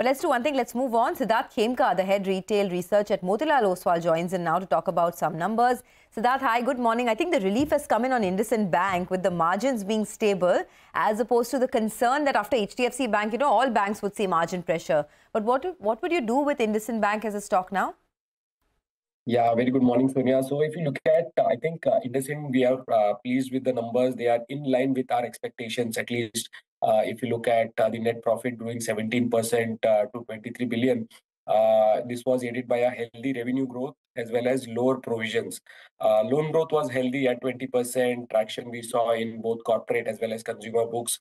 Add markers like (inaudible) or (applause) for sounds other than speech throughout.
But let's do one thing. Let's move on. Siddharth Khemka, the head retail research at Motilal Oswal, joins in now to talk about some numbers. Siddharth, hi, good morning. I think the relief has come in on IndusInd Bank with the margins being stable as opposed to the concern that after HDFC Bank, you know, all banks would see margin pressure. But what, what would you do with IndusInd Bank as a stock now? Yeah, very good morning, Sonia. So if you look at, uh, I think uh, IndusInd, we are uh, pleased with the numbers. They are in line with our expectations, at least. Uh, if you look at uh, the net profit growing 17% uh, to 23 billion, this was aided by a healthy revenue growth as well as lower provisions. Loan growth was healthy at 20%. Traction we saw in both corporate as well as consumer books.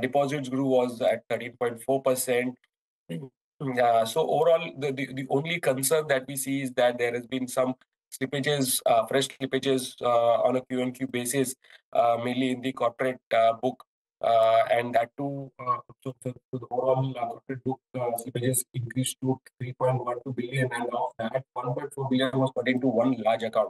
Deposits grew was at 13.4%. Uh, so overall, the, only concern that we see is that there has been some slippages, fresh slippages on a Q and Q basis, mainly in the corporate book. Uh, and that too, so, so, the overall corporate book slippages increased to 3.12 billion, and of that, 1.4 billion was put into one large account.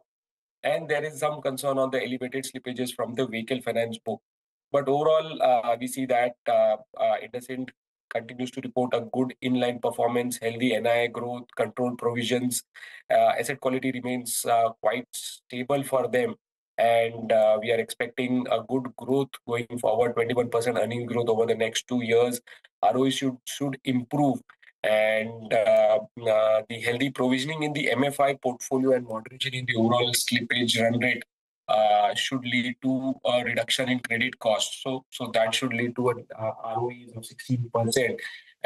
And there is some concern on the elevated slippages from the vehicle finance book. But overall, we see that IndusInd continues to report a good inline performance, healthy NII growth, controlled provisions. Uh, asset quality remains uh, quite stable for them. And uh, we are expecting a good growth going forward, 21% earning growth over the next two years. ROE should, should improve. And uh, uh, the healthy provisioning in the MFI portfolio and moderation in the overall slippage run rate uh, should lead to a reduction in credit costs. So, so that should lead to uh, ROE of 16%.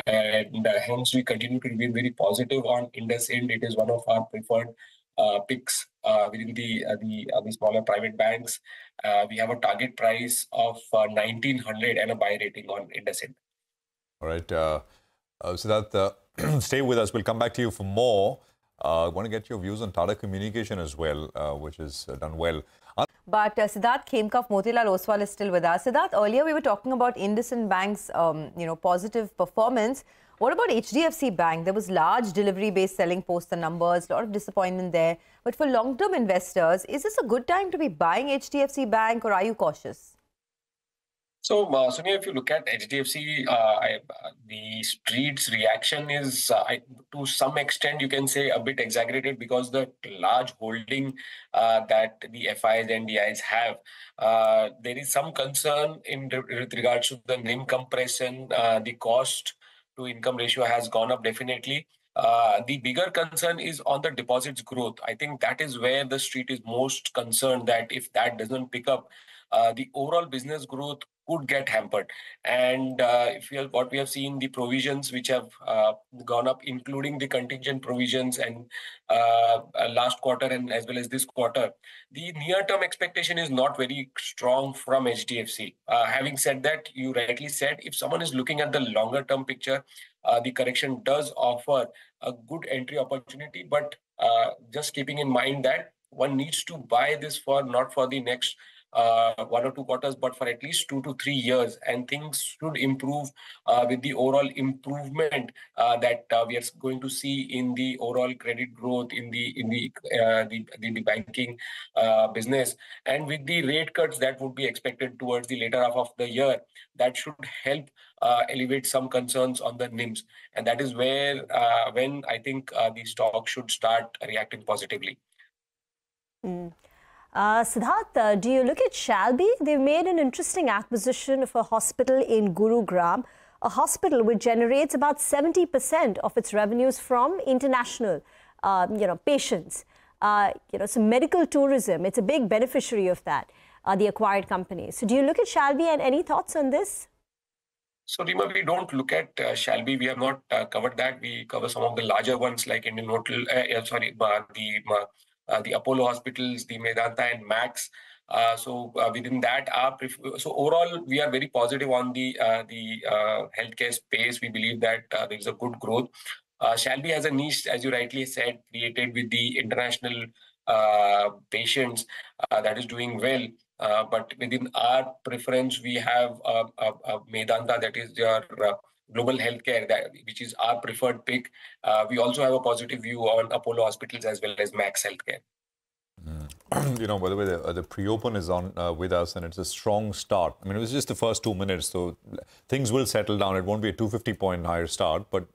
And uh, hence, we continue to be very positive on IndusInd. It is one of our preferred uh, picks Uh, within the uh, the, uh, the smaller private banks. Uh, we have a target price of 1900 and a buy rating on IndusInd. All right. so that (clears throat) stay with us. We'll come back to you for more. I want to get your views on Tata Communication as well, which has done well. But uh, Siddharth Khemka of Motilal Oswal is still with us. Siddharth, earlier we were talking about IndusInd Bank's, um, you know, positive performance. What about HDFC Bank? There was large delivery-based selling post the numbers, a lot of disappointment there. But for long-term investors, is this a good time to be buying HDFC Bank or are you cautious? So, uh, Sonia, if you look at HDFC, uh, I, the street's reaction is, uh, I, to some extent, you can say a bit exaggerated because the large holding uh, that the FIs and DIs have, uh, there is some concern in with regards to the NIM compression. Uh, the cost to income ratio has gone up definitely. the bigger concern is on the deposits growth. I think that is where the street is most concerned that if that doesn't pick up, the overall business growth could get hampered. And uh, if we have, what we have seen, the provisions which have uh, gone up, including the contingent provisions and uh, uh last quarter and as well as this quarter, the near-term expectation is not very strong from HDFC. Uh, having said that, you rightly said, if someone is looking at the longer-term picture, uh, the correction does offer a good entry opportunity, but just keeping in mind that one needs to buy this for not for the next uh, one or two quarters, but for at least two to three years. And things should improve uh, with the overall improvement uh, that uh, we are going to see in the overall credit growth in the in the uh, the, the, the, banking uh, business, and with the rate cuts that would be expected towards the later half of the year, that should help elevate some concerns on the NIMS, and that is where when I think the stock should start reacting positively. Mm. Uh, uh, do you look at Shalby? They've made an interesting acquisition of a hospital in Gurugram, a hospital which generates about 70% of its revenues from international, uh, you know, patients. Uh, you know, so medical tourism, it's a big beneficiary of that, uh, the acquired company. So do you look at Shalby and any thoughts on this? So, Reema, we don't look at uh, Shalby. We have not uh, covered that. We cover some of the larger ones like Indian Hotel, uh, sorry, uh, the uh, the Apollo hospitals, the Medanta and Max. Uh, so uh, within that, our so overall we are very positive on the the healthcare space. We believe that there is a good growth. Shalby has a niche, as you rightly said, created with the international patients that is doing well. Uh, but within our preference, we have uh, uh, Medanta, that is their global healthcare, that, which is our preferred pick. Uh, we also have a positive view on Apollo Hospitals as well as Max Healthcare. Mm. (clears throat) you know, by the way, the, uh, the pre-open is on uh, with us, and it's a strong start. I mean, it was just the first two minutes, so things will settle down. It won't be a 250 point higher start, but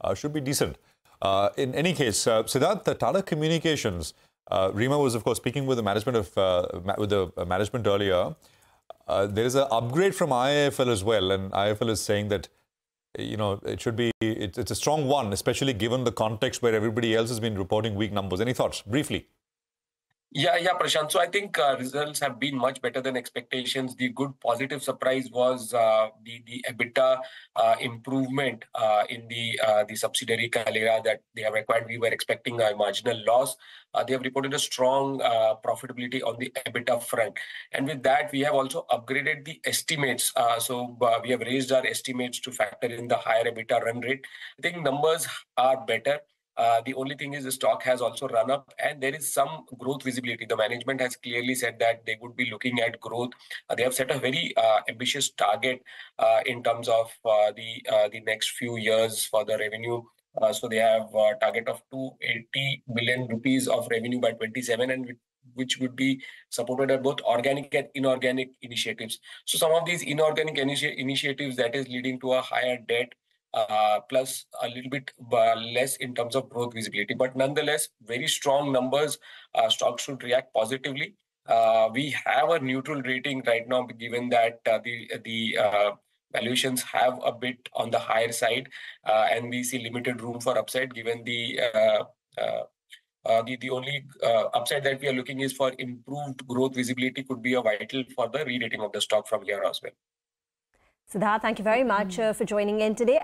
uh, should be decent. Uh, in any case, uh, Siddharth, the Tata Communications, uh, Reema was, of course, speaking with the management of uh, with the management earlier. There is an upgrade from IIFL as well, and IIFL is saying that you know it should be it, it's a strong one, especially given the context where everybody else has been reporting weak numbers. Any thoughts, briefly? Yeah, yeah, Prashant. So I think uh, results have been much better than expectations. The good positive surprise was uh, the the EBITDA uh, improvement uh, in the uh, the subsidiary Kaleyra that they have acquired. We were expecting a marginal loss. Uh, they have reported a strong profitability on the EBITDA front, and with that, we have also upgraded the estimates. so we have raised our estimates to factor in the higher EBITDA run rate. I think numbers are better. Uh, the only thing is the stock has also run up and there is some growth visibility. The management has clearly said that they would be looking at growth. Uh, they have set a very uh, ambitious target uh, in terms of uh, the the next few years for the revenue. so they have a target of 280 billion rupees of revenue by 27 and which would be supported by both organic and inorganic initiatives. So some of these inorganic initi initiatives that is leading to a higher debt uh, plus a little bit uh, less in terms of growth visibility. But nonetheless, very strong numbers. Uh, stocks should react positively. Uh, we have a neutral rating right now, given that uh, the the valuations have a bit on the higher side, and we see limited room for upside, given the uh, the, the only uh, upside that we are looking is for improved growth visibility could be a vital for the re-rating of the stock from here as well. Siddharth, thank you very much uh, for joining in today.